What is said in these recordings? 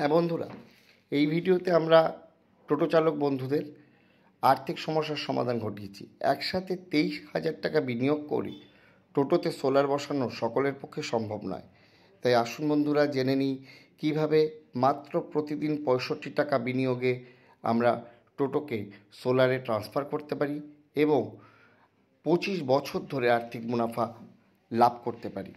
হ্যাঁ বন্ধুরা, এই ভিডিওতে আমরা টোটো চালক বন্ধুদের আর্থিক সমস্যার সমাধান ঘটিয়েছি। একসাথে তেইশ হাজার টাকা বিনিয়োগ করে টোটোতে সোলার বসানো সকলের পক্ষে সম্ভব নয়। তাই আসুন বন্ধুরা, জেনে নিই কীভাবে মাত্র প্রতিদিন পঁয়ষট্টি টাকা বিনিয়োগে আমরা টোটোকে সোলারে ট্রান্সফার করতে পারি এবং পঁচিশ বছর ধরে আর্থিক মুনাফা লাভ করতে পারি।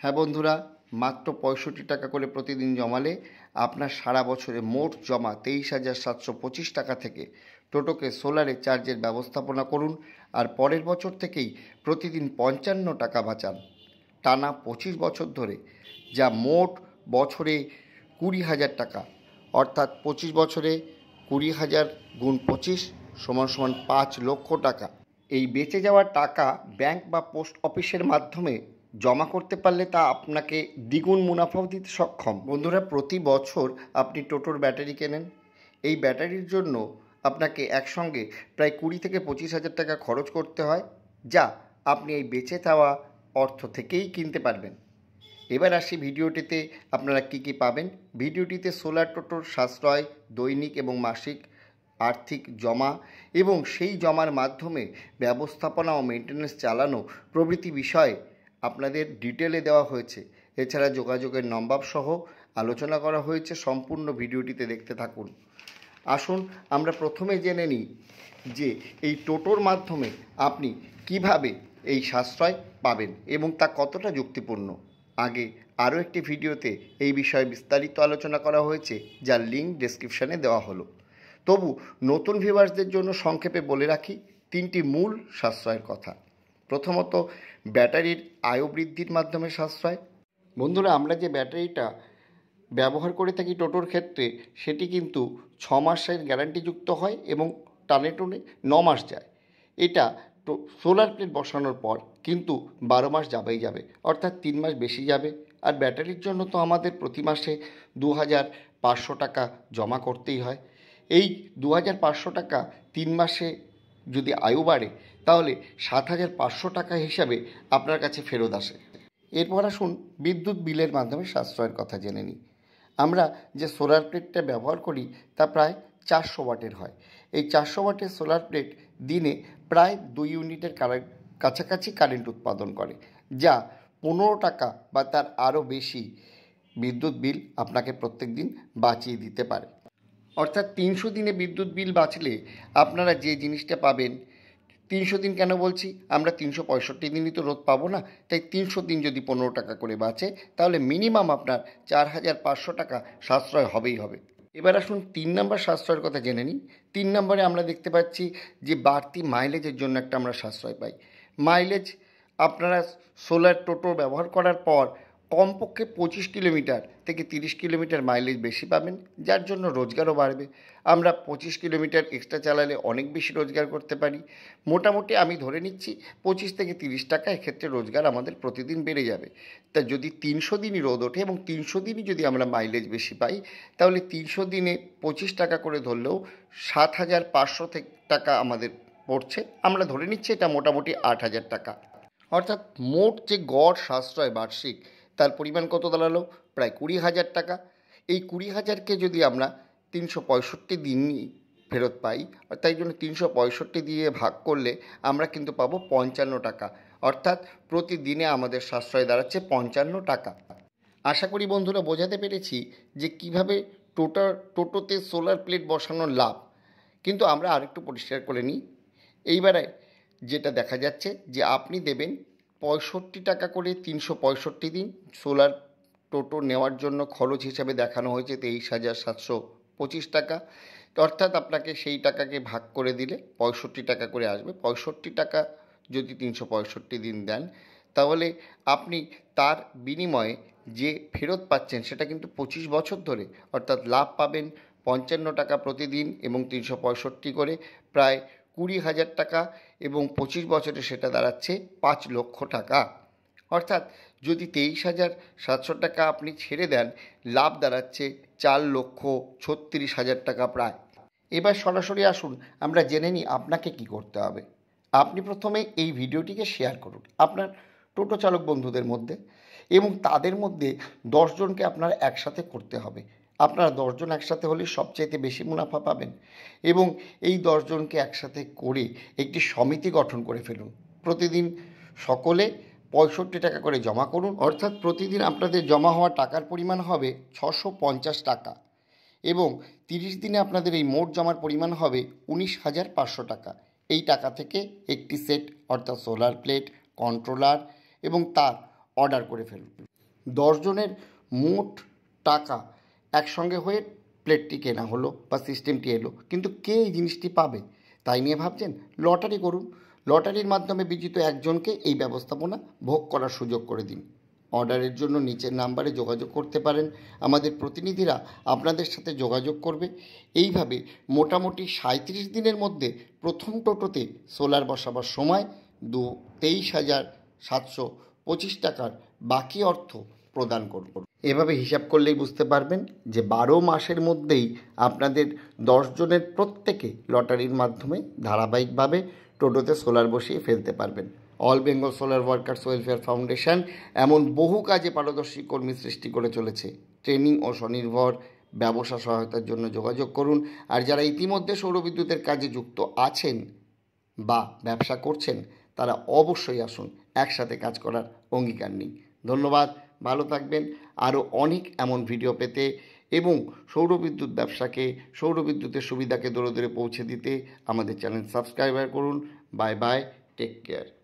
হ্যাঁ বন্ধুরা মাত্র পঁয়ষট্টি টাকা করে প্রতিদিন জমালে আপনার সারা বছরে মোট জমা তেইশ হাজার সাতশো পঁচিশ টাকা থেকে টোটোকে সোলারে চার্জের ব্যবস্থাপনা করুন আর পরের বছর থেকেই প্রতিদিন পঞ্চান্ন টাকা বাঁচান। টানা পঁচিশ বছর ধরে যা মোট বছরে কুড়ি হাজার টাকা। অর্থাৎ পঁচিশ বছরে কুড়ি হাজার গুণ পঁচিশ সমান সমান পাঁচ লক্ষ টাকা। এই বেঁচে যাওয়া টাকা ব্যাংক বা পোস্ট অফিসের মাধ্যমে জমা করতে পারলে তা আপনাকে দ্বিগুণ মুনাফাও দিতে সক্ষম। বন্ধুরা, প্রতি বছর আপনি টোটোর ব্যাটারি কেনেন। এই ব্যাটারির জন্য আপনাকে একসঙ্গে প্রায় কুড়ি থেকে পঁচিশ হাজার টাকা খরচ করতে হয়, যা আপনি এই বেঁচে যাওয়া অর্থ থেকেই কিনতে পারবেন। এবার আসি ভিডিওটিতে আপনারা কি কি পাবেন। ভিডিওটিতে সোলার টোটোর সাশ্রয়, দৈনিক এবং মাসিক আর্থিক জমা এবং সেই জমার মাধ্যমে ব্যবস্থাপনা ও মেনটেন্যান্স চালানো প্রভৃতি বিষয়ে আপনাদের ডিটেলে দেওয়া হয়েছে। এছাড়া যোগাযোগের নম্বর সহ আলোচনা করা হয়েছে সম্পূর্ণ ভিডিওটিতে দেখতে থাকুন। আসুন, আমরা প্রথমে জেনে নিই যে এই টোটোর মাধ্যমে আপনি কীভাবে এই সাশ্রয় পাবেন এবং তা কতটা যুক্তিপূর্ণ। আগে আরও একটি ভিডিওতে এই বিষয়ে বিস্তারিত আলোচনা করা হয়েছে, যার লিঙ্ক ডেসক্রিপশানে দেওয়া হলো। তবু নতুন ভিউয়ার্সদের জন্য সংক্ষেপে বলে রাখি, তিনটি মূল সাশ্রয়ের কথা। প্রথমত ব্যাটারির আয়ু বৃদ্ধির মাধ্যমে সাশ্রয়। বন্ধুরা, আমরা যে ব্যাটারিটা ব্যবহার করে থাকি টোটোর ক্ষেত্রে, সেটি কিন্তু ছ মাসের গ্যারান্টিযুক্ত হয় এবং টানে টুনে ন মাস যায়। এটা সোলার প্লেট বসানোর পর কিন্তু বারো মাস যাবেই যাবে, অর্থাৎ তিন মাস বেশি যাবে। আর ব্যাটারির জন্য তো আমাদের প্রতি মাসে দু হাজার পাঁচশো টাকা জমা করতেই হয়। এই দু হাজার পাঁচশো টাকা তিন মাসে যদি আয়ু বাড়ে তাহলে সাত হাজার পাঁচশো টাকা হিসাবে আপনার কাছে ফেরত আসে। এরপর আসুন বিদ্যুৎ বিলের মাধ্যমে সাশ্রয়ের কথা জেনে নিই। আমরা যে সোলার প্লেটটা ব্যবহার করি, তা প্রায় চারশো ওয়াটের হয়। এই চারশো ওয়াটের সোলার প্লেট দিনে প্রায় দুই ইউনিটের কাছাকাছি কারেন্ট উৎপাদন করে, যা পনেরো টাকা বা তার আরও বেশি বিদ্যুৎ বিল আপনাকে প্রত্যেক দিন বাঁচিয়ে দিতে পারে। অর্থাৎ তিনশো দিনে বিদ্যুৎ বিল বাঁচলে আপনারা যে জিনিসটা পাবেন তিনশো দিন কেন বলছি? আমরা তিনশো পঁয়ষট্টি দিনই তো রোদ পাবো না, তাই তিনশো দিন যদি পনেরো টাকা করে বাঁচে, তাহলে মিনিমাম আপনার চার হাজার পাঁচশো টাকা সাশ্রয় হবেই হবে। এবার আসুন তিন নম্বর সাশ্রয়ের কথা জেনে নিই। তিন নম্বরে আমরা দেখতে পাচ্ছি যে বাড়তি মাইলেজের জন্য একটা আমরা সাশ্রয় পাই। মাইলেজ আপনারা সোলার টোটো ব্যবহার করার পর কমপক্ষে পঁচিশ কিলোমিটার থেকে তিরিশ কিলোমিটার মাইলেজ বেশি পাবেন, যার জন্য রোজগারও বাড়বে। আমরা পঁচিশ কিলোমিটার এক্সট্রা চালালে অনেক বেশি রোজগার করতে পারি। মোটামুটি আমি ধরে নিচ্ছি, পঁচিশ থেকে তিরিশ টাকা এক্ষেত্রে রোজগার আমাদের প্রতিদিন বেড়ে যাবে। তা যদি তিনশো দিনই রোদ ওঠে এবং তিনশো দিনই যদি আমরা মাইলেজ বেশি পাই, তাহলে তিনশো দিনে পঁচিশ টাকা করে ধরলেও সাত হাজার পাঁচশো টাকা আমাদের পড়ছে। আমরা ধরে নিচ্ছি এটা মোটামুটি আট হাজার টাকা। অর্থাৎ মোট যে গড় সাশ্রয় বার্ষিক তার পরিমাণ কত দাঁড়াল? প্রায় কুড়ি হাজার টাকা। এই কুড়ি হাজারকে যদি আমরা তিনশো পঁয়ষট্টি দিনই ফেরত পাই, আর তাই জন্য তিনশো পঁয়ষট্টি দিয়ে ভাগ করলে আমরা কিন্তু পাবো পঞ্চান্ন টাকা। অর্থাৎ প্রতিদিনে আমাদের সাশ্রয় দাঁড়াচ্ছে পঞ্চান্ন টাকা। আশা করি বন্ধুরা বোঝাতে পেরেছি যে কীভাবে টোটো, টোটোতে সোলার প্লেট বসানোর লাভ। কিন্তু আমরা আরেকটু পরিষ্কার করে নিই। এইবারে যেটা দেখা যাচ্ছে যে আপনি দেবেন পঁয়ষট্টি টাকা করে তিনশো পঁয়ষট্টি দিন। সোলার টোটো নেওয়ার জন্য খরচ হিসাবে দেখানো হয়েছে তেইশ হাজার সাতশো পঁচিশ টাকা। অর্থাৎ আপনাকে সেই টাকাকে ভাগ করে দিলে পঁয়ষট্টি টাকা করে আসবে। পঁয়ষট্টি টাকা যদি তিনশো পঁয়ষট্টি দিন দেন, তাহলে আপনি তার বিনিময়ে যে ফেরত পাচ্ছেন সেটা কিন্তু পঁচিশ বছর ধরে, অর্থাৎ লাভ পাবেন পঞ্চান্ন টাকা প্রতিদিন এবং তিনশো পঁয়ষট্টি করে প্রায় কুড়ি হাজার টাকা। এবং পঁচিশ বছরে সেটা দাঁড়াচ্ছে পাঁচ লক্ষ টাকা। অর্থাৎ যদি তেইশ হাজার সাতশো টাকা আপনি ছেড়ে দেন, লাভ দাঁড়াচ্ছে চার লক্ষ ছত্রিশ হাজার টাকা প্রায়। এবার সরাসরি আসুন, আমরা জেনে নিই আপনাকে কি করতে হবে। আপনি প্রথমে এই ভিডিওটিকে শেয়ার করুন আপনার টোটো চালক বন্ধুদের মধ্যে এবং তাদের মধ্যে দশজনকে আপনার একসাথে করতে হবে। আপনারা দশজন একসাথে হলে সবচাইতে বেশি মুনাফা পাবেন এবং এই দশজনকে একসাথে করে একটি সমিতি গঠন করে ফেলুন। প্রতিদিন সকলে পঁয়ষট্টি টাকা করে জমা করুন। অর্থাৎ প্রতিদিন আপনাদের জমা হওয়া টাকার পরিমাণ হবে ছশো পঞ্চাশ টাকা এবং তিরিশ দিনে আপনাদের এই মোট জমার পরিমাণ হবে উনিশ হাজার পাঁচশো টাকা। এই টাকা থেকে একটি সেট, অর্থাৎ সোলার প্লেট, কন্ট্রোলার এবং তার অর্ডার করে ফেলুন। দশজনের মোট টাকা একসঙ্গে হয়ে প্লেটটি কেনা হলো বা সিস্টেমটি এলো। কিন্তু কে এই জিনিসটি পাবে? তাই নিয়ে ভাবছেন, লটারি করুন। লটারির মাধ্যমে বিজিত একজনকে এই ব্যবস্থাপনা ভোগ করার সুযোগ করে দিন। অর্ডারের জন্য নিচের নাম্বারে যোগাযোগ করতে পারেন। আমাদের প্রতিনিধিরা আপনাদের সাথে যোগাযোগ করবে। এইভাবে মোটামুটি সাঁত্রিশ দিনের মধ্যে প্রথম টোটোতে সোলার বসাবার সময় দু তেইশ হাজার সাতশো পঁচিশ টাকার বাকি অর্থ প্রদান করব। এভাবে হিসাব করলেই বুঝতে পারবেন যে বারো মাসের মধ্যেই আপনাদের দশজনের প্রত্যেকে লটারির মাধ্যমে ধারাবাহিকভাবে টোটোতে সোলার বসিয়ে ফেলতে পারবেন। All Bengal solar workers welfare foundation এমন বহু কাজে পারদর্শী কর্মী সৃষ্টি করে চলেছে। ট্রেনিং ও স্বনির্ভর ব্যবসা সহায়তার জন্য যোগাযোগ করুন। আর যারা ইতিমধ্যে সৌরবিদ্যুতের কাজে যুক্ত আছেন বা ব্যবসা করছেন, তারা অবশ্যই আসুন। একসাথে কাজ করার অঙ্গীকার নিই ধন্যবাদ। ভালো থাকবেন। আরও অনেক এমন ভিডিও পেতে এবং সৌরবিদ্যুৎ ব্যবসাকে সৌরবিদ্যুতের সুবিধাকে দূরে দূরে পৌঁছে দিতে আমাদের চ্যানেল সাবস্ক্রাইবার করুন। Bye bye, take care.